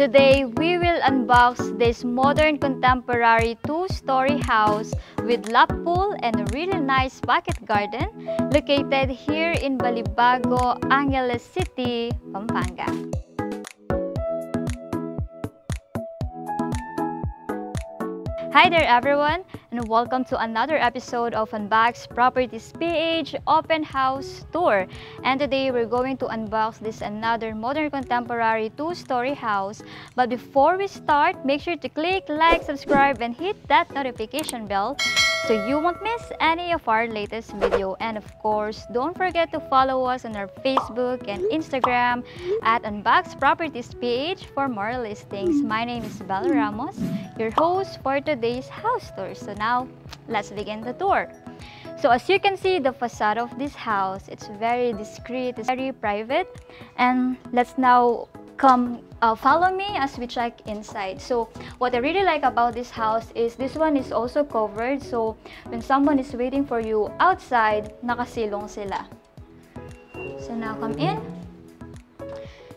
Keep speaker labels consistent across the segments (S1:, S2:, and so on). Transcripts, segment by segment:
S1: Today, we will unbox this modern contemporary two-story house with lap pool and a really nice pocket garden located here in Balibago, Angeles City, Pampanga. Hi there everyone and welcome to another episode of Unbox Properties PH Open House Tour. And today we're going to unbox this another modern contemporary two-story house. But before we start, make sure to click like, subscribe, and hit that notification bell so you won't miss any of our latest video. And of course, don't forget to follow us on our Facebook and Instagram at Unbox Properties PH for more listings. My name is Bella Ramos, your host for today's house tour. So now, let's begin the tour. So as you can see, the facade of this house, it's very discreet, it's very private. And let's now come uh, follow me as we check inside. So what I really like about this house is this one is also covered. So when someone is waiting for you outside, nakasilong sila. So now come in.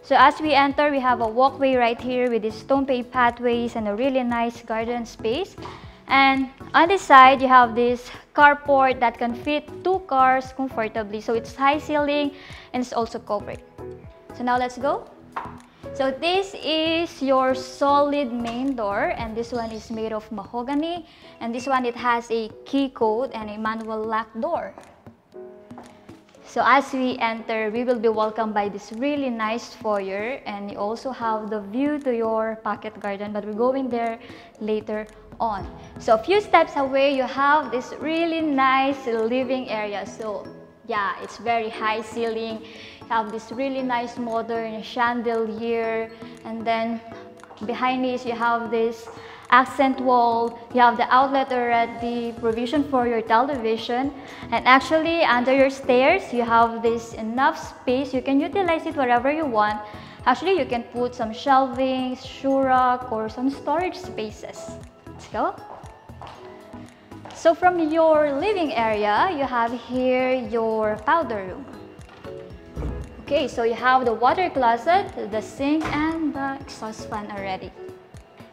S1: So as we enter, we have a walkway right here with these stone paved pathways and a really nice garden space. And on this side, you have this carport that can fit two cars comfortably. So it's high ceiling and it's also covered. So now let's go. So this is your solid main door and this one is made of mahogany and this one it has a key code and a manual lock door. So as we enter, we will be welcomed by this really nice foyer and you also have the view to your pocket garden but we're going there later on. So a few steps away, you have this really nice living area. So yeah, it's very high ceiling. Have this really nice modern chandelier. And then behind this, you have this accent wall. You have the outlet already, provision for your television. And actually, under your stairs, you have this enough space. You can utilize it wherever you want. Actually, you can put some shelving, shoe rack, or some storage spaces. Let's go. So from your living area, you have here your powder room. Okay, so you have the water closet, the sink, and the exhaust fan already.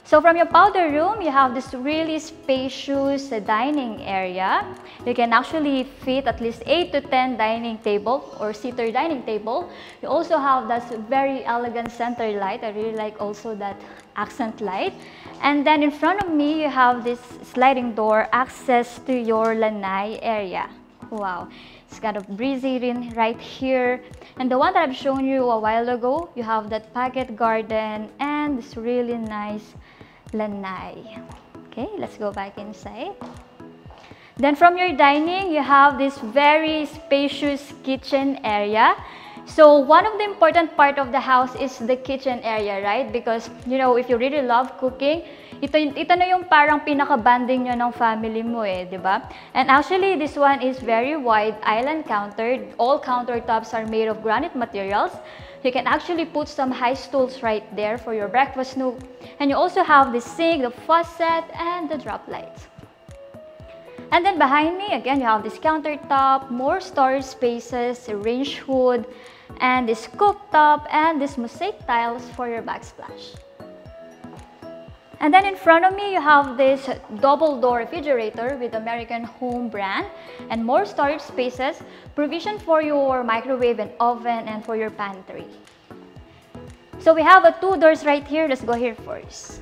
S1: So from your powder room, you have this really spacious dining area. You can actually fit at least 8 to 10 dining table or seater dining table. You also have this very elegant center light. I really like also that accent light. And then in front of me, you have this sliding door access to your lanai area. Wow, it's kind of breezy in right here. And the one that I've shown you a while ago, you have that pocket garden and this really nice lanai. Okay, let's go back inside. Then from your dining, you have this very spacious kitchen area. So one of the important part of the house is the kitchen area, right? Because, you know, if you really love cooking, ito, ito na yung parang pinaka-banding nyo ng family mo eh, di ba? And actually, this one is very wide, island countered. All countertops are made of granite materials. You can actually put some high stools right there for your breakfast nook. And you also have the sink, the faucet, and the drop lights. And then behind me, again, you have this countertop, more storage spaces, range hood, and this cooktop, and this mosaic tiles for your backsplash. And then in front of me, you have this double door refrigerator with American Home brand and more storage spaces, provision for your microwave and oven and for your pantry. So we have a two doors right here. Let's go here first.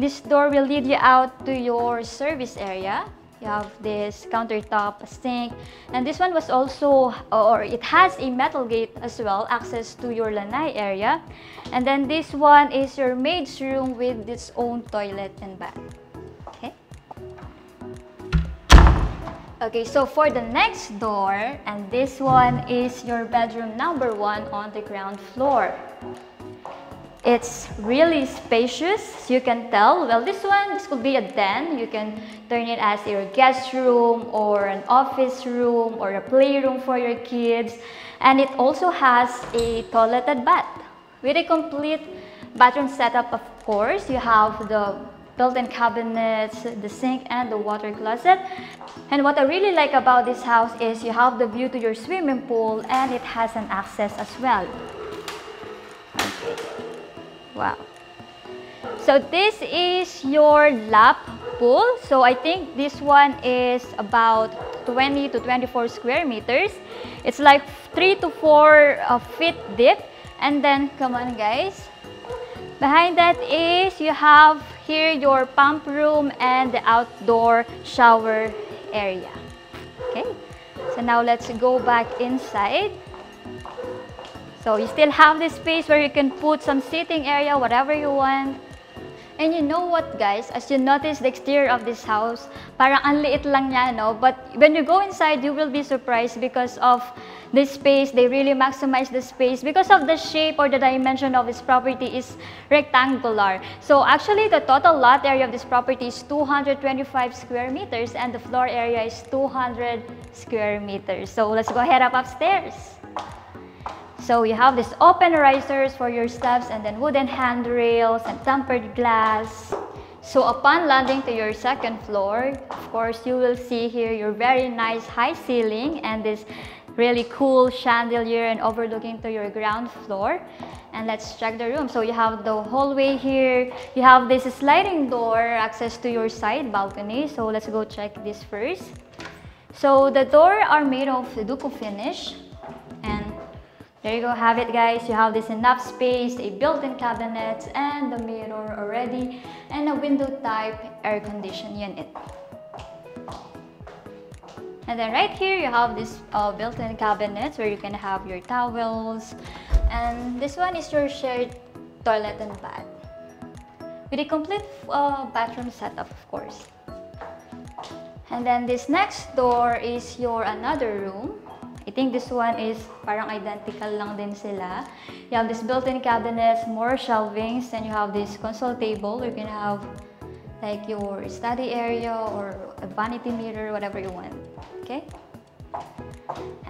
S1: This door will lead you out to your service area. You have this countertop, sink, and this one was also, or it has a metal gate as well, access to your lanai area. And then this one is your maid's room with its own toilet and bath. Okay. Okay, so for the next door, and this one is your bedroom number one on the ground floor. It's really spacious, you can tell. Well, this one, this could be a den. You can turn it as your guest room or an office room or a playroom for your kids. And it also has a toileted bath. With a complete bathroom setup, of course, you have the built-in cabinets, the sink, and the water closet. And what I really like about this house is you have the view to your swimming pool and it has an access as well. Wow. So this is your lap pool. So I think this one is about 20 to 24 square meters. It's like 3 to 4 uh, feet deep. And then, come on guys. Behind that is you have here your pump room and the outdoor shower area. Okay, so now let's go back inside. So you still have this space where you can put some seating area, whatever you want. And you know what guys, as you notice the exterior of this house, parang ang liit lang niya, no? But when you go inside, you will be surprised because of this space. They really maximize the space because of the shape or the dimension of this property is rectangular. So actually, the total lot area of this property is 225 square meters and the floor area is 200 square meters. So let's go head up upstairs. So you have these open risers for your steps and then wooden handrails and tempered glass. So upon landing to your second floor, of course, you will see here your very nice high ceiling and this really cool chandelier and overlooking to your ground floor. And let's check the room. So you have the hallway here. You have this sliding door access to your side balcony. So let's go check this first. So the door are made of Duco finish there you go, have it guys. You have this enough space, a built-in cabinet, and the mirror already, and a window type air condition unit. And then right here, you have this uh, built-in cabinet where you can have your towels. And this one is your shared toilet and bath. With a complete uh, bathroom setup, of course. And then this next door is your another room think this one is parang identical lang din sila. You have this built-in cabinets, more shelvings, and you have this console table. You can have like your study area or a vanity mirror, whatever you want. Okay?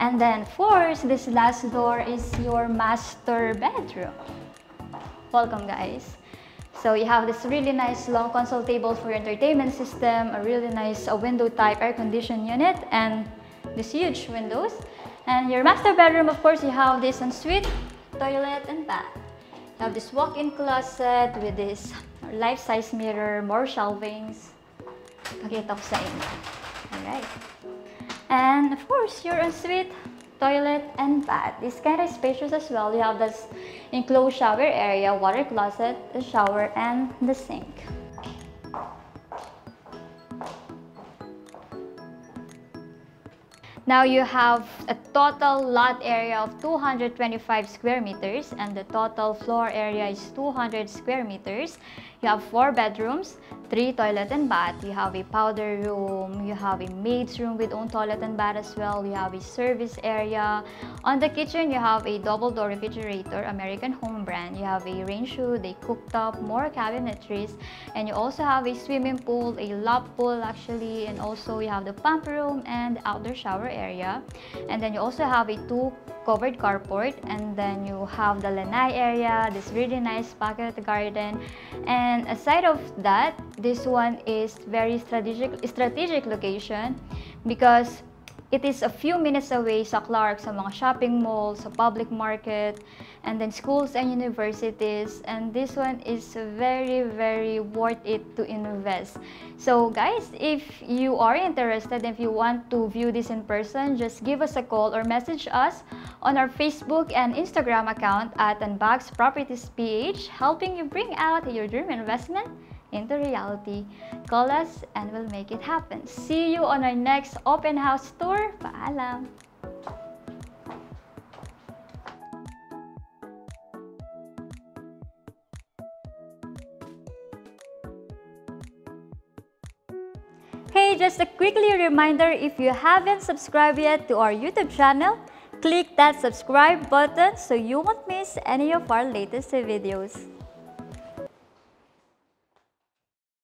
S1: And then fourth, this last door is your master bedroom. Welcome guys. So you have this really nice long console table for your entertainment system, a really nice window type air conditioned unit, and these huge windows. And your master bedroom, of course, you have this ensuite, toilet, and bath. You have this walk-in closet with this life-size mirror, more shelvings. Pakita ko sa inyo. Alright. And of course, your ensuite, toilet, and bath. This kind of spacious as well. You have this enclosed shower area, water closet, the shower, and the sink. Now you have a total lot area of 225 square meters and the total floor area is 200 square meters. You have four bedrooms, three toilet and bath. You have a powder room. You have a maid's room with own toilet and bath as well. You have a service area. On the kitchen, you have a double door refrigerator, American Home brand. You have a range hood, a cooktop, more cabinetries, and you also have a swimming pool, a lap pool actually, and also you have the pump room and outdoor shower area. And then you also have a two covered carport and then you have the lanai area, this really nice pocket garden, and aside of that, this one is very strategic, strategic location because it is a few minutes away sa Clark, sa mga shopping malls, sa public market, and then schools and universities. And this one is very, very worth it to invest. So guys, if you are interested, if you want to view this in person, just give us a call or message us on our Facebook and Instagram account at Unbox Properties PH, helping you bring out your dream investment into reality. Call us and we'll make it happen. See you on our next open house tour. Paalam! Hey, just a quickly reminder, if you haven't subscribed yet to our YouTube channel, click that subscribe button so you won't miss any of our latest videos.